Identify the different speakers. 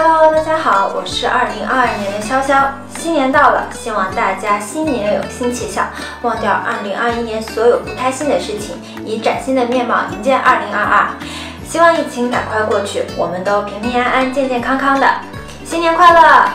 Speaker 1: Hello，大家好，我是二零二二年的潇潇。新年到了，希望大家新年有新气象，忘掉二零二一年所有不开心的事情，以崭新的面貌迎接二零二二。希望疫情赶快过去，我们都平平安安、健健康康的。新年快乐！